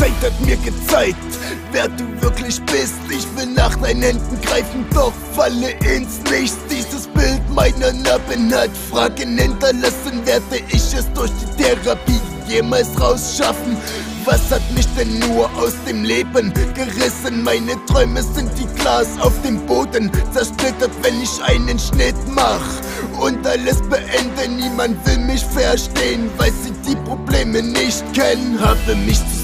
hat mir gezeigt, wer du wirklich bist. Ich will nach deinen Händen greifen, doch falle ins Nichts. Dieses Bild meiner Narben hat Fragen hinterlassen. Werde ich es durch die Therapie jemals rausschaffen? Was hat mich denn nur aus dem Leben gerissen? Meine Träume sind wie Glas auf dem Boden, zersplittert, wenn ich einen Schnitt mach und alles beende. Niemand will mich verstehen, weil sie die Probleme nicht kennen. Habe mich zu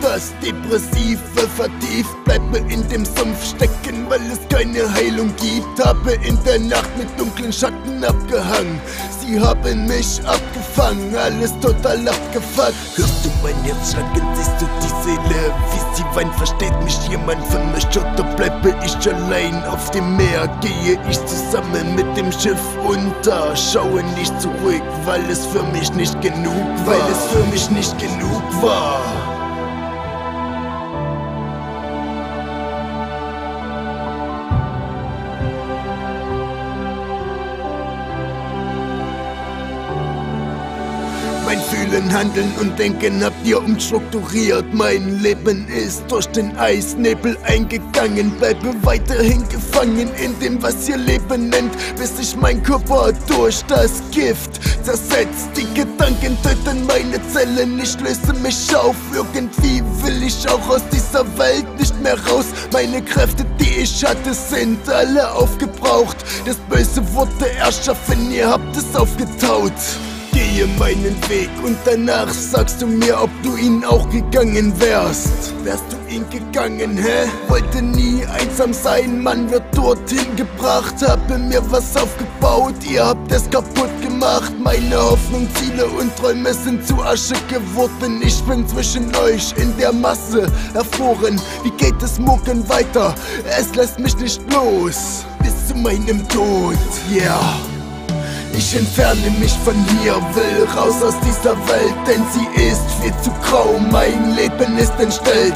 das Depressive vertieft. Bleibe in dem Sumpf stecken, weil es keine Heilung gibt. Habe in der Nacht mit dunklen Schatten abgehangen. Sie haben mich abgefangen, alles total abgefuckt. Hörst du mein Herz schlagen, siehst du die Seele, wie sie weint, versteht mich jemand von der Schotter, bleibe ich allein auf dem Meer, gehe ich zusammen mit dem Schiff unter, schaue nicht zurück, weil es für mich nicht genug war, weil es für mich nicht genug war. Mein Fühlen, Handeln und Denken habt ihr umstrukturiert. Mein Leben ist durch den Eisnebel eingegangen. Bleibe weiterhin gefangen in dem, was ihr Leben nennt, bis sich mein Körper durch das Gift zersetzt. Die Gedanken töten meine Zellen, ich löse mich auf. Irgendwie will ich auch aus dieser Welt nicht mehr raus. Meine Kräfte, die ich hatte, sind alle aufgebraucht. Das Böse wurde erschaffen, ihr habt es aufgetaut. Gehe meinen Weg und danach sagst du mir, ob du ihn auch gegangen wärst. Wärst du ihn gegangen, hä? Wollte nie einsam sein, man wird dorthin gebracht. Habe mir was aufgebaut, ihr habt es kaputt gemacht. Meine Hoffnung, Ziele und Träume sind zu Asche geworden. Ich bin zwischen euch in der Masse erfroren. Wie geht es morgen weiter? Es lässt mich nicht los. Bis zu meinem Tod, yeah. Ich entferne mich von hier, will raus aus dieser Welt, denn sie ist viel zu grau. Mein Leben ist entstellt.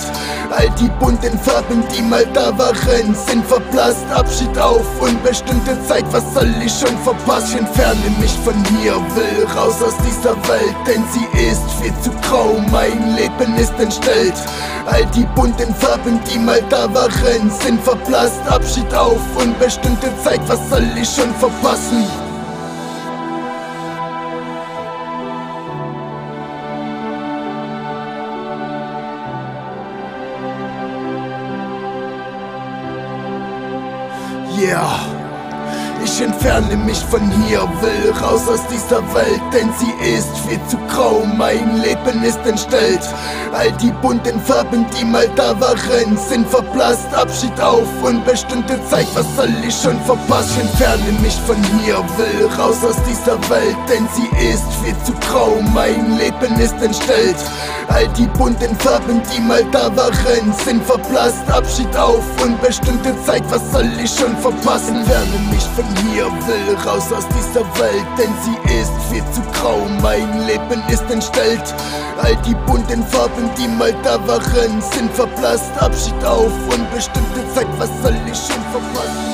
All die bunten Farben, die mal da waren, sind verblasst. Abschied auf unbestimmte Zeit, was soll ich schon verpassen? Ich entferne mich von hier, will raus aus dieser Welt, denn sie ist viel zu grau. Mein Leben ist entstellt. All die bunten Farben, die mal da waren, sind verblasst. Abschied auf unbestimmte Zeit, was soll ich schon verpassen? Yeah. Ich entferne mich von hier, will raus aus dieser Welt, denn sie ist viel zu grau. Mein Leben ist entstellt. All die bunten Farben, die mal da waren, sind verblasst. Abschied auf unbestimmte Zeit, was soll ich schon verpassen? Ich entferne mich von hier, will raus aus dieser Welt, denn sie ist viel zu grau. Mein Leben ist entstellt. All die bunten Farben, die mal da waren, sind verblasst. Abschied auf unbestimmte Zeit, was soll ich schon verpassen? Entferne mich von hier, will raus aus dieser Welt, denn sie ist viel zu grau. Mein Leben ist entstellt. All die bunten Farben, die mal da waren, sind verblasst. Abschied auf unbestimmte Zeit, was soll ich schon verpassen?